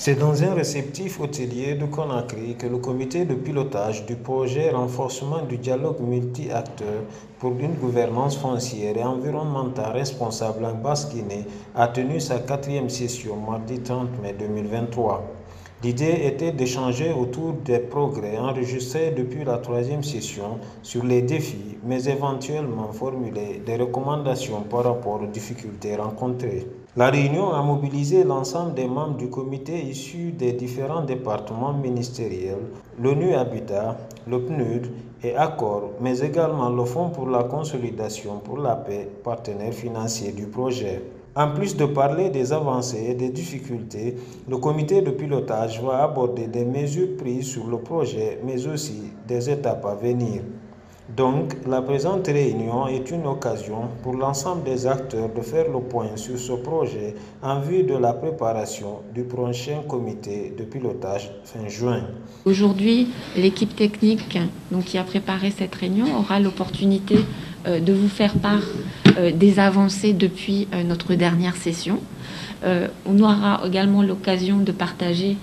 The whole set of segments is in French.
C'est dans un réceptif hôtelier de Conakry que le comité de pilotage du projet renforcement du dialogue multi-acteurs pour une gouvernance foncière et environnementale responsable en Basse-Guinée a tenu sa quatrième session mardi 30 mai 2023. L'idée était d'échanger autour des progrès enregistrés depuis la troisième session sur les défis, mais éventuellement formuler des recommandations par rapport aux difficultés rencontrées. La réunion a mobilisé l'ensemble des membres du comité issus des différents départements ministériels, l'ONU Habitat, le PNUD et Accor, mais également le Fonds pour la consolidation pour la paix, partenaire financier du projet. En plus de parler des avancées et des difficultés, le comité de pilotage va aborder des mesures prises sur le projet, mais aussi des étapes à venir. Donc, la présente réunion est une occasion pour l'ensemble des acteurs de faire le point sur ce projet en vue de la préparation du prochain comité de pilotage fin juin. Aujourd'hui, l'équipe technique donc, qui a préparé cette réunion aura l'opportunité euh, de vous faire part des avancées depuis euh, notre dernière session. on aura également l'occasion de partager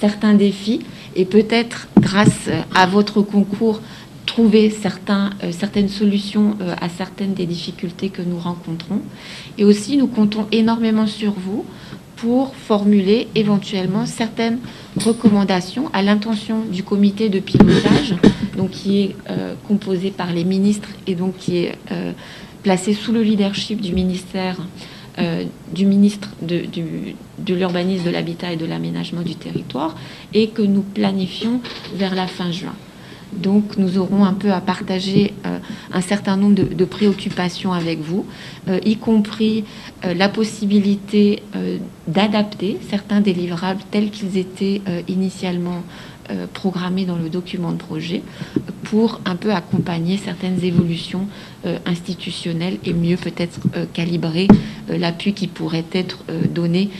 certains défis et peut-être grâce à votre concours trouver certains, euh, certaines solutions euh, à certaines des difficultés que nous rencontrons. Et aussi, nous comptons énormément sur vous pour formuler éventuellement certaines recommandations à l'intention du comité de pilotage, donc qui est euh, composé par les ministres et donc qui est placé sous le leadership du ministère du ministre de, l'urbanisme, de l'habitat et de l'aménagement du territoire, et que nous planifions vers la fin juin. Donc nous aurons un peu à partager euh, un certain nombre de, préoccupations avec vous, euh, y compris euh, la possibilité d'adapter certains délivrables tels qu'ils étaient initialement programmés dans le document de projet pour un peu accompagner certaines évolutions institutionnelles et mieux peut-être calibrer l'appui qui pourrait être donné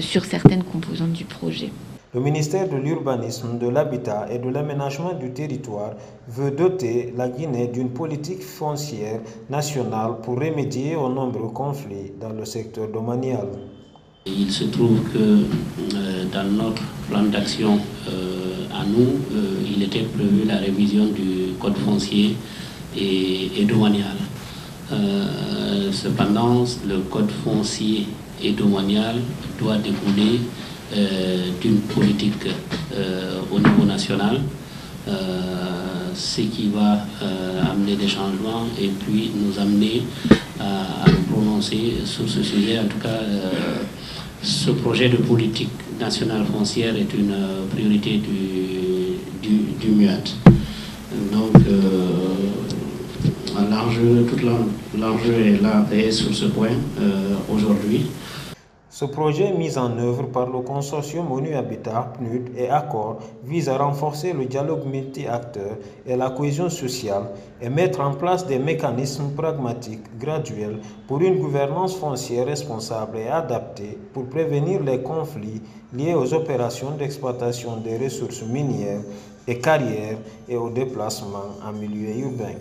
sur certaines composantes du projet. Le ministère de l'Urbanisme, de l'Habitat et de l'Aménagement du Territoire veut doter la Guinée d'une politique foncière nationale pour remédier aux nombreux conflits dans le secteur domanial. Il se trouve que euh, dans notre plan d'action euh, à nous, euh, il était prévu la révision du code foncier et, et domanial. cependant, le code foncier et domanial doit découler euh, d'une politique euh, au niveau national, euh, ce qui va amener des changements et puis nous amener à, nous prononcer sur ce sujet. En tout cas, ce projet de politique nationale foncière est une priorité du, du, du MUAT. Donc, tout l'enjeu est là et sur ce point aujourd'hui. Ce projet mis en œuvre par le consortium ONU Habitat, PNUD et Accor vise à renforcer le dialogue multi-acteurs et la cohésion sociale et mettre en place des mécanismes pragmatiques graduels pour une gouvernance foncière responsable et adaptée pour prévenir les conflits liés aux opérations d'exploitation des ressources minières et carrières et aux déplacements en milieu urbain.